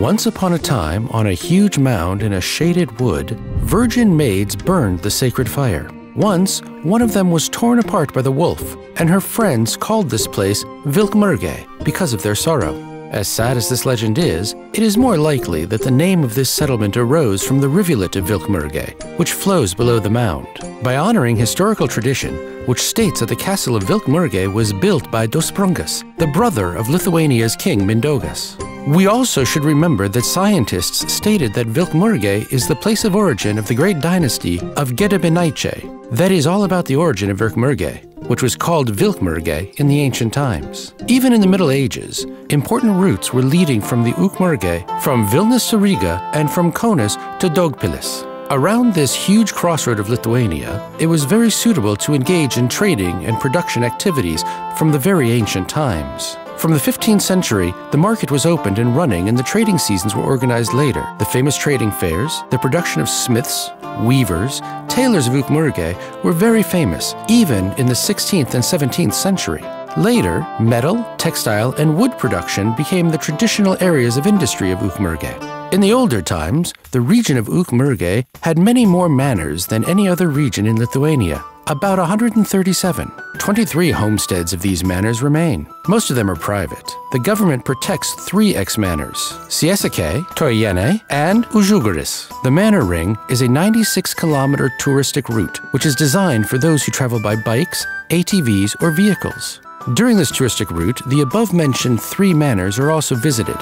Once upon a time, on a huge mound in a shaded wood, virgin maids burned the sacred fire. Once, one of them was torn apart by the wolf, and her friends called this place Vilkmergė because of their sorrow. As sad as this legend is, it is more likely that the name of this settlement arose from the rivulet of Vilkmergė, which flows below the mound. By honoring historical tradition, which states that the castle of Vilkmergė was built by Dausprungas, the brother of Lithuania's king Mindaugas. We also should remember that scientists stated that Vilkmergė is the place of origin of the great dynasty of Gediminaičiai, that is all about the origin of Vilkmergė, which was called Vilkmergė in the ancient times. Even in the Middle Ages, important routes were leading from the Ukmergė, from Vilnius to Riga, and from Kaunas to Daugpilis. Around this huge crossroad of Lithuania, it was very suitable to engage in trading and production activities from the very ancient times. From the 15th century, the market was opened and running and the trading seasons were organized later. The famous trading fairs, the production of smiths, weavers, tailors of Ukmergė were very famous, even in the 16th and 17th century. Later, metal, textile, and wood production became the traditional areas of industry of Ukmergė. In the older times, the region of Ukmergė had many more manors than any other region in Lithuania, about 137. 23 homesteads of these manors remain. Most of them are private. The government protects three ex-manors, Siesikai, Taujėnai, and Užugiris. The Manor Ring is a 96-kilometer touristic route, which is designed for those who travel by bikes, ATVs, or vehicles. During this touristic route, the above-mentioned three manors are also visited.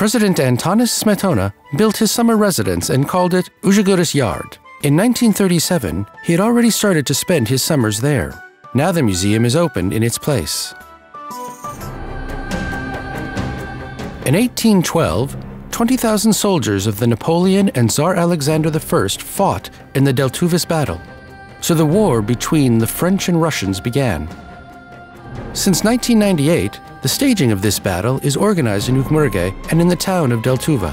President Antanas Smetona built his summer residence and called it Užugiris Yard. In 1937, he had already started to spend his summers there. Now the museum is opened in its place. In 1812, 20,000 soldiers of the Napoleon and Tsar Alexander I fought in the Deltuvis battle, so the war between the French and Russians began. Since 1998, the staging of this battle is organized in Ukmergė and in the town of Deltuva.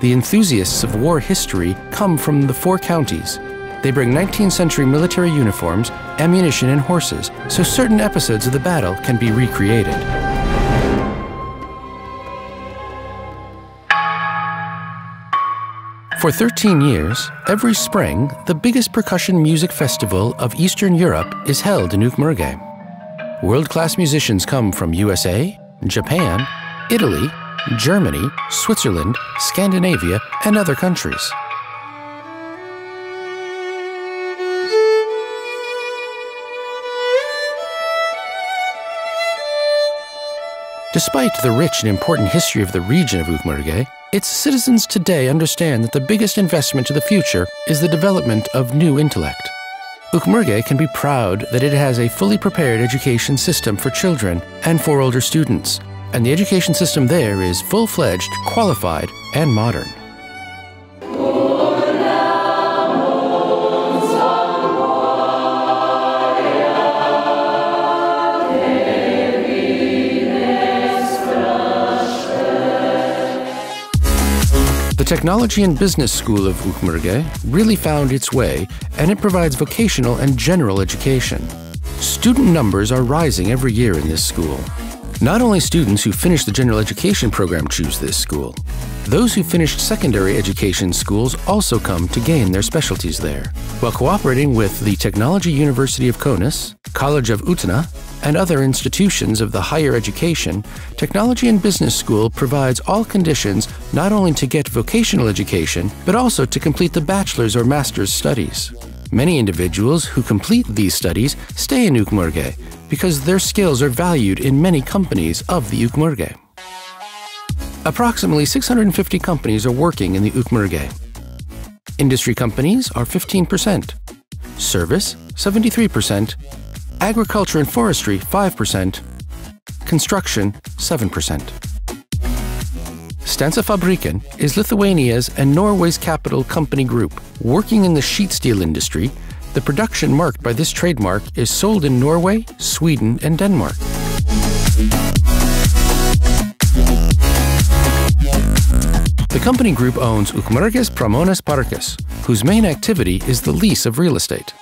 The enthusiasts of war history come from the four counties. They bring 19th century military uniforms, ammunition, and horses, so certain episodes of the battle can be recreated. For 13 years, every spring, the biggest percussion music festival of Eastern Europe is held in Ukmergė. World-class musicians come from USA, Japan, Italy, Germany, Switzerland, Scandinavia, and other countries. Despite the rich and important history of the region of Ukmergė, its citizens today understand that the biggest investment to the future is the development of new intellect. Ukmergė can be proud that it has a fully prepared education system for children and for older students, and the education system there is full-fledged, qualified, and modern. Technology and Business School of Ukmergė really found its way, and it provides vocational and general education. Student numbers are rising every year in this school. Not only students who finish the general education program choose this school, those who finished secondary education schools also come to gain their specialties there. While cooperating with the Technology University of Kaunas, College of Utena, and other institutions of the higher education, Technology and Business School provides all conditions not only to get vocational education, but also to complete the bachelor's or master's studies. Many individuals who complete these studies stay in Ukmergė because their skills are valued in many companies of the Ukmergė. Approximately 650 companies are working in the Ukmergė. Industry companies are 15%, service 73%, agriculture and forestry 5%, construction 7%. Stansefabrikken is Lithuania's and Norway's capital company group. Working in the sheet steel industry, the production marked by this trademark is sold in Norway, Sweden, and Denmark. The company group owns Ukmergės Pramonės Parkas, whose main activity is the lease of real estate.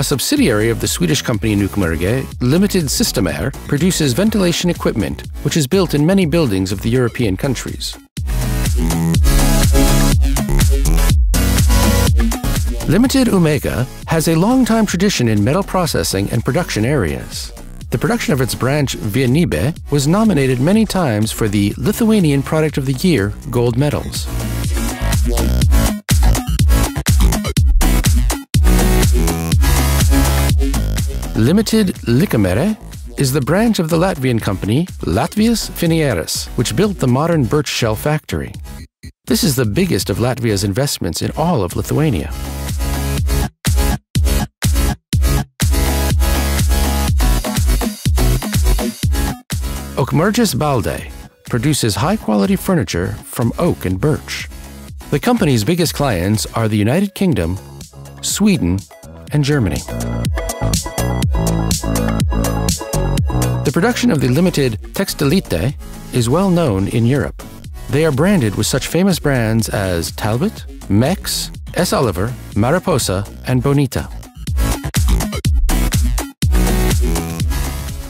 A subsidiary of the Swedish company Ukmergė, Limited Systemair, produces ventilation equipment, which is built in many buildings of the European countries. Limited Umega has a long-time tradition in metal processing and production areas. The production of its branch Vienybė was nominated many times for the Lithuanian Product of the Year gold medals. Limited Likmerė is the branch of the Latvian company Latvijas Finieris, which built the modern birch shell factory. This is the biggest of Latvia's investments in all of Lithuania. Okmergis Balde produces high-quality furniture from oak and birch. The company's biggest clients are the United Kingdom, Sweden, and Germany. The production of the limited Tekstilitė is well known in Europe. They are branded with such famous brands as Talbot, Mexx, S. Oliver, Mariposa, and Bonita.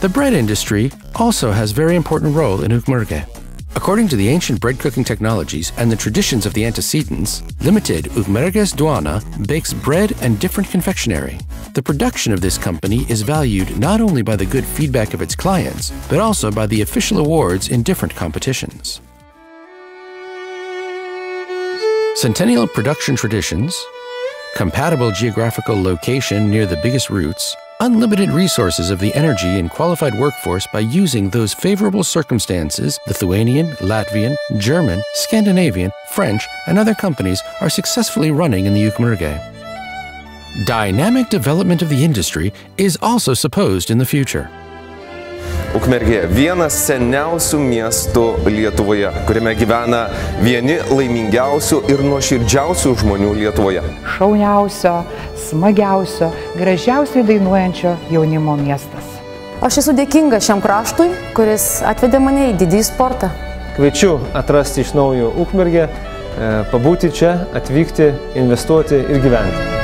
The bread industry also has very important role in Ukmergė. According to the ancient bread cooking technologies and the traditions of the antecedents, limited Ukmergės Duona bakes bread and different confectionery. The production of this company is valued not only by the good feedback of its clients, but also by the official awards in different competitions. Centennial production traditions, compatible geographical location near the biggest routes, unlimited resources of the energy and qualified workforce by using those favorable circumstances Lithuanian, Latvian, German, Scandinavian, French, and other companies are successfully running in the Ukmergė. Dynamic development of the industry is also supposed in the future. Ukmergė - vienas seniausių miestų Lietuvoje, kuriame gyvena vieni laimingiausių ir nuoširdžiausių žmonių Lietuvoje. Šauniausio, smagiausio, gražiausiai dainuojančio jaunimo miestas. Aš esu dėkinga šiam kraštui, kuris atvedė mane į didįjį sportą. Kviečiu atrasti iš naujo Ukmergę, pabūti čia, atvykti, investuoti ir gyventi.